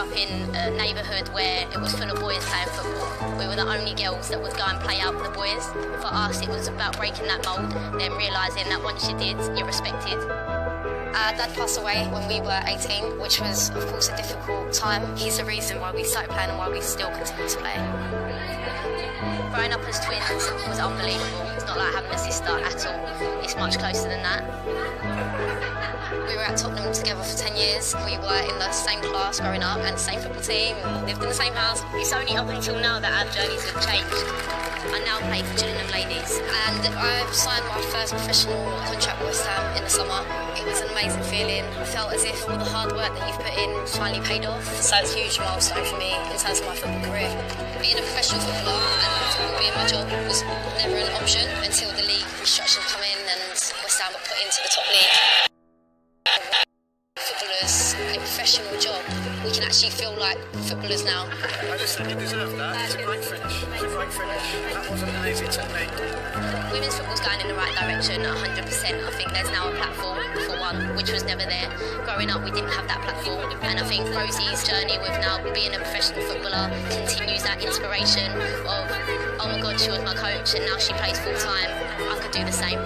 up in a neighbourhood where it was full of boys playing football. We were the only girls that would go and play out with the boys. For us, it was about breaking that mould, then realising that once you did, you're respected. Our dad passed away when we were 18, which was, of course, a difficult time. He's the reason why we started playing and why we still continue to play. Growing up as twins was unbelievable. It's not like having a sister at all. It's much closer than that. At Tottenham together for 10 years. We were in the same class growing up and same football team, and lived in the same house. It's only up until now that our journeys have changed. I now play for Gillingham Ladies. And I've signed my first professional contract with West Ham in the summer. It was an amazing feeling. I felt as if all the hard work that you've put in finally paid off. So it's a huge milestone for me in terms of my football career. Being a professional footballer and football being my job was never an option until the league restructure come in and West Ham were put into the top league professional job. We can actually feel like footballers now. I just think you deserve that. It's a great finish. It's a great finish. That wasn't an easy technique. Women's football's going in the right direction 100%. I think there's now a platform for one, which was never there. Growing up, we didn't have that platform. And I think Rosie's journey with now being a professional footballer continues that inspiration of, oh my God, she was my coach and now she plays full time. I could do the same.